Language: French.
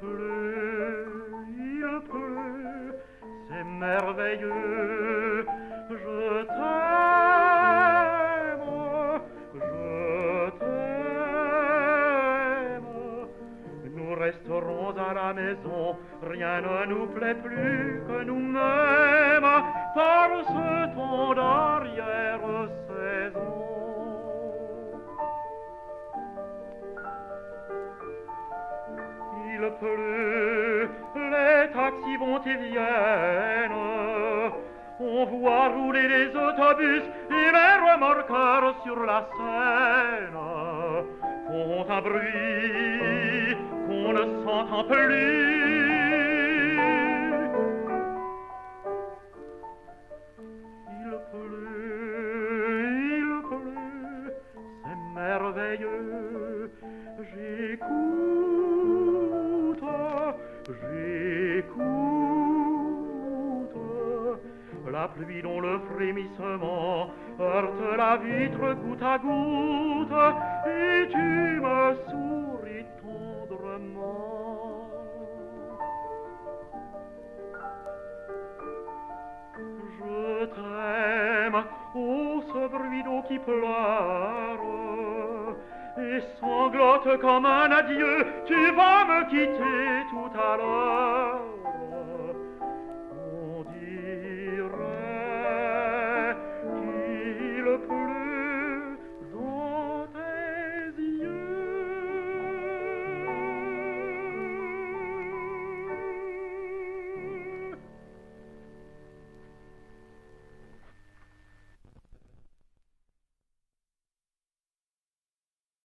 pleut, il pleut, c'est merveilleux. Je t'aime, je t'aime. Nous resterons à la maison, rien ne nous plaît plus que nous-mêmes par ce temps d'arrière-saison. Il pleut, les taxis vont et viennent. On voit rouler les autobus et les remorqueurs sur la Seine font un bruit qu'on ne s'entend plus. Il pleut, il pleut, c'est merveilleux. J'écoute, la pluie dont le frémissement heurte la vitre goutte à goutte et tu me souris tendrement. Je t'aime, ô ce bruit d'eau qui pleure et sanglote comme un adieu, tu vas me quitter tout à l'heure.